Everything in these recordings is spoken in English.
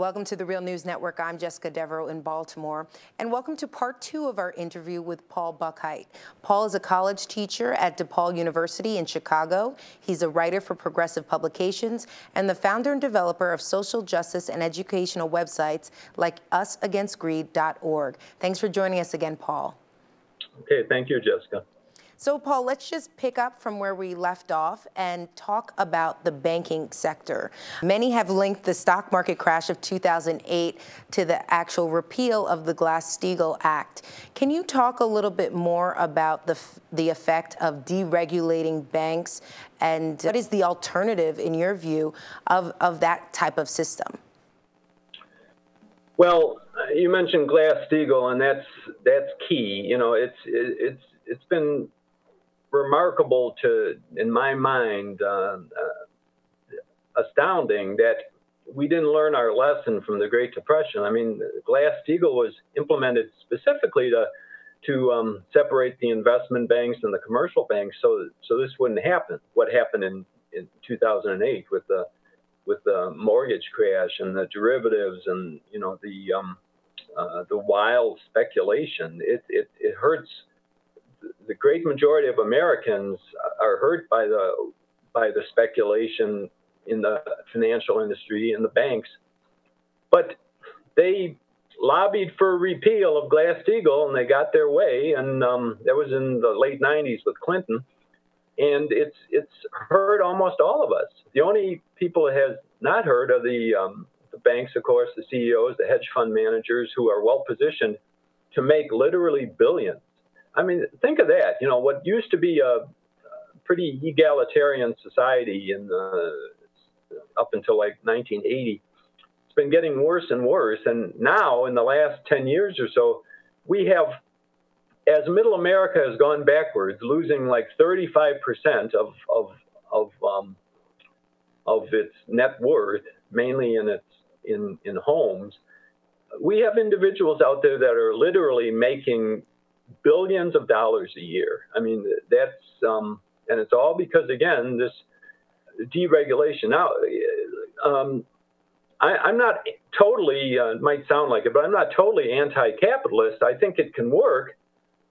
Welcome to the Real News Network. I'm Jessica Desvarieux in Baltimore. And welcome to part two of our interview with Paul Buchheit. Paul is a college teacher at DePaul University in Chicago. He's a writer for Progressive Publications and the founder and developer of social justice and educational websites like usagainstgreed.org. Thanks for joining us again, Paul. Okay, thank you, Jessica. So, Paul, let's just pick up from where we left off and talk about the banking sector. Many have linked the stock market crash of 2008 to the actual repeal of the Glass-Steagall Act. Can you talk a little bit more about the, the effect of deregulating banks and what is the alternative, in your view, of, of that type of system? Well, you mentioned Glass-Steagall, and that's that's key. You know, it's it's it's been remarkable to, in my mind, uh, uh, astounding that we didn't learn our lesson from the Great Depression. I mean, Glass-Steagall was implemented specifically to to um, separate the investment banks and the commercial banks, so so this wouldn't happen. What happened in, in 2008 with the with the mortgage crash and the derivatives and you know the um, uh, the wild speculation, it, it it hurts the great majority of Americans are hurt by the by the speculation in the financial industry and the banks, but they lobbied for repeal of Glass-Steagall and they got their way, and um, that was in the late '90s with Clinton, and it's it's hurt almost all of us. The only people it has not hurt are the um, the banks, of course, the CEOs, the hedge fund managers who are well positioned to make literally billions I mean, think of that. You know, what used to be a pretty egalitarian society in the, up until like 1980, it's been getting worse and worse. And now, in the last 10 years or so, we have, as Middle America has gone backwards, losing like 35% of of of um, of its net worth, mainly in its in in homes. We have individuals out there that are literally making billions of dollars a year. I mean, that's um, and it's all because again this deregulation. Now, um, I, am not totally uh, might sound like it, but I'm not totally anti-capitalist. I think it can work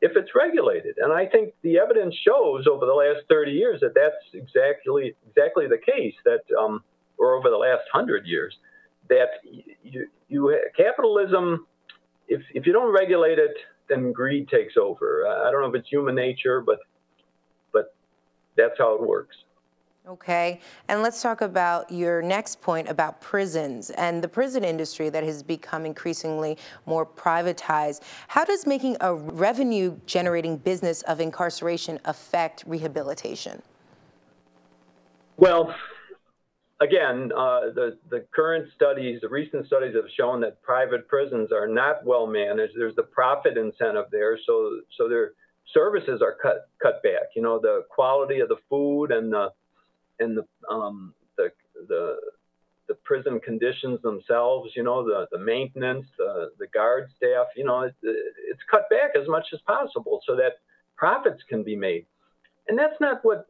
if it's regulated, and I think the evidence shows over the last 30 years that that's exactly exactly the case. That um, or over the last hundred years, that you, you capitalism, if if you don't regulate it then greed takes over. I don't know if it's human nature, but but that's how it works. Okay, and let's talk about your next point about prisons and the prison industry that has become increasingly more privatized. How does making a revenue generating business of incarceration affect rehabilitation? Well, again, uh, the, the current studies, the recent studies have shown that private prisons are not well managed. There's the profit incentive there, so so their services are cut cut back. You know, the quality of the food and the and the um, the the the prison conditions themselves, you know, the, the maintenance, the, the guard staff, you know, it, it's cut back as much as possible so that profits can be made. And that's not what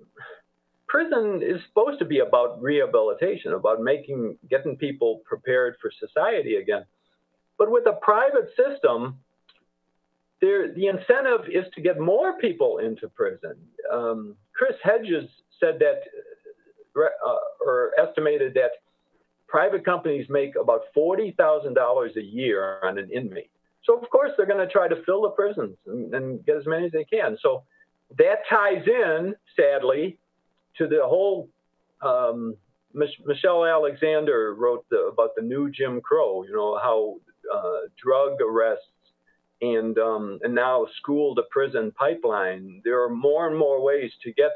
prison is supposed to be about rehabilitation, about making getting people prepared for society again. But with a private system, there the incentive is to get more people into prison. Um, Chris Hedges said that, uh, or estimated that private companies make about forty thousand dollars a year on an inmate. So of course they're going to try to fill the prisons and, and get as many as they can. So that ties in, sadly, to the whole um, Michelle Alexander wrote the, about the new Jim Crow. You know how uh, drug arrests and um, and now school to prison pipeline. There are more and more ways to get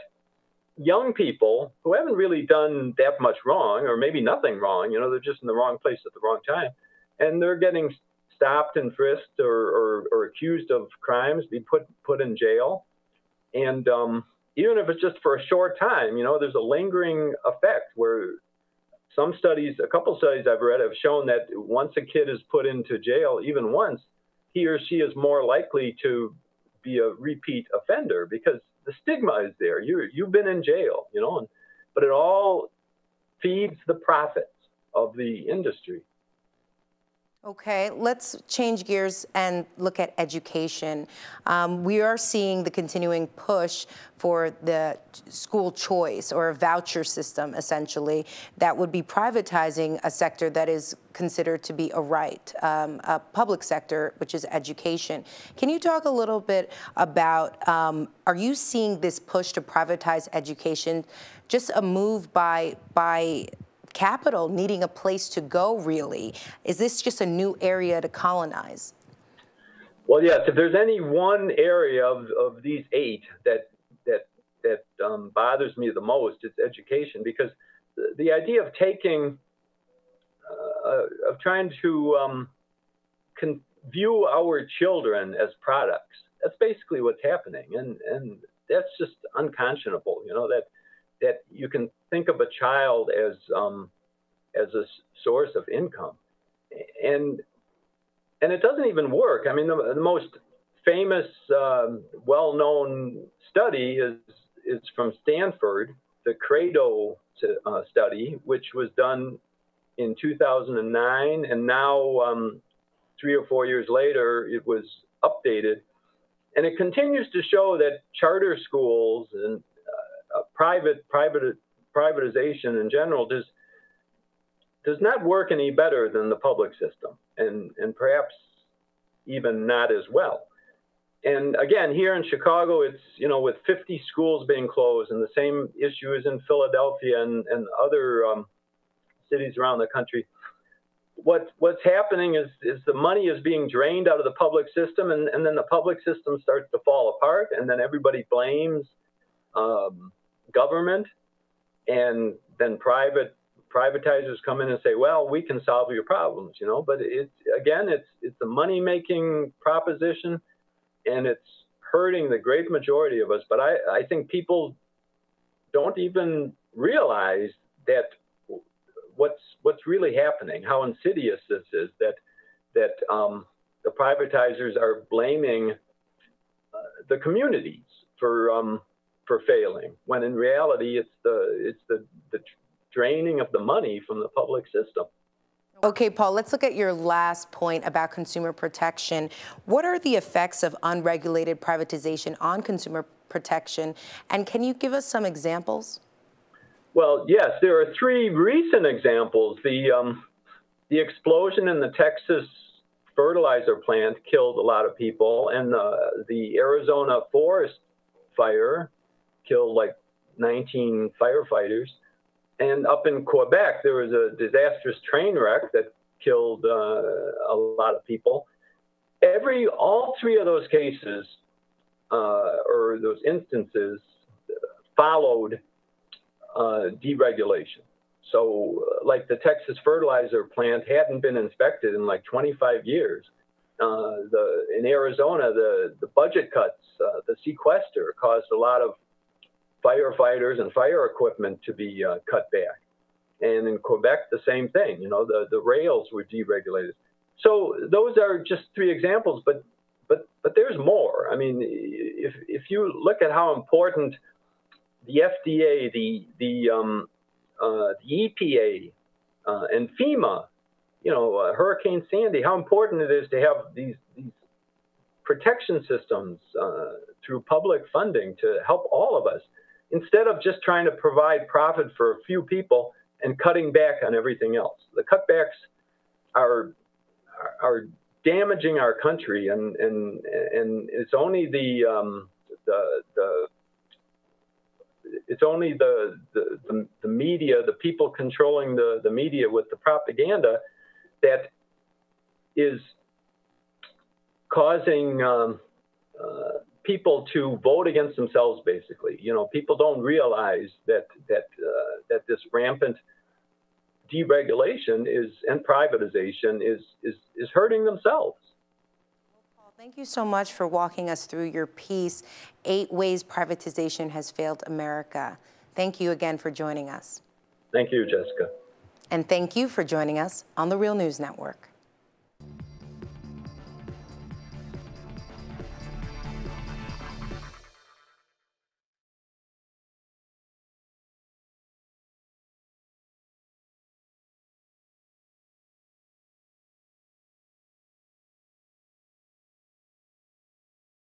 young people who haven't really done that much wrong, or maybe nothing wrong. You know, they're just in the wrong place at the wrong time, and they're getting stopped and frisked or, or, or accused of crimes, be put put in jail, and um, even if it's just for a short time, you know, there's a lingering effect where some studies, a couple studies I've read have shown that once a kid is put into jail, even once, he or she is more likely to be a repeat offender because the stigma is there. You you've been in jail, you know, and, but it all feeds the profits of the industry. Okay, let's change gears and look at education. Um, we are seeing the continuing push for the school choice or a voucher system, essentially, that would be privatizing a sector that is considered to be a right, um, a public sector, which is education. Can you talk a little bit about, um, are you seeing this push to privatize education just a move by, by capital needing a place to go, really? Is this just a new area to colonize? Well, yes. If there's any one area of, of these eight that that that um, bothers me the most, it's education because the, the idea of taking uh, of trying to um, view our children as products. That's basically what's happening, and and that's just unconscionable. You know that that you can think of a child as um, as a source of income, and and it doesn't even work. I mean, the, the most famous, um, well-known study is is from Stanford, the Credo uh, study, which was done in 2009, and now um, three or four years later, it was updated, and it continues to show that charter schools and private private privatization in general does does not work any better than the public system, and and perhaps even not as well. And again, here in Chicago, it's you know with 50 schools being closed, and the same issue is in Philadelphia and and other um, cities around the country. What what's happening is is the money is being drained out of the public system, and, and then the public system starts to fall apart, and then everybody blames um, government and then private privatizers come in and say, "Well, we can solve your problems," you know. But it's again, it's it's a money making proposition, and it's hurting the great majority of us. But I I think people don't even realize that what's what's really happening, how insidious this is. That that um, the privatizers are blaming uh, the communities for um, for failing, when in reality it's the it's the, the draining of the money from the public system. Okay, Paul, let's look at your last point about consumer protection. What are the effects of unregulated privatization on consumer protection? And can you give us some examples? Well, yes, there are three recent examples. The, um, the explosion in the Texas fertilizer plant killed a lot of people, and the, the Arizona forest fire killed like 19 firefighters. And up in Quebec, there was a disastrous train wreck that killed uh, a lot of people. Every, all three of those cases uh, or those instances followed uh, deregulation. So, uh, like the Texas fertilizer plant hadn't been inspected in like 25 years. Uh, the in Arizona, the the budget cuts, uh, the sequester caused a lot of firefighters and fire equipment to be uh, cut back. And in Quebec, the same thing. You know, the, the rails were deregulated. So those are just three examples, but but but there's more. I mean, if if you look at how important the FDA, the the um, uh, the EPA, uh, and FEMA, you know, uh, Hurricane Sandy, how important it is to have these these protection systems uh, through public funding to help all of us instead of just trying to provide profit for a few people and cutting back on everything else. The cutbacks are are damaging our country, and and and it's only the um, the the it's only the, the, the media, the people controlling the, the media with the propaganda that is causing um, uh, people to vote against themselves. Basically, you know, people don't realize that that uh, that this rampant deregulation is and privatization is is is hurting themselves. Thank you so much for walking us through your piece, Eight Ways Privatization Has Failed America. Thank you again for joining us. Thank you, Jessica. And thank you for joining us on the Real News Network.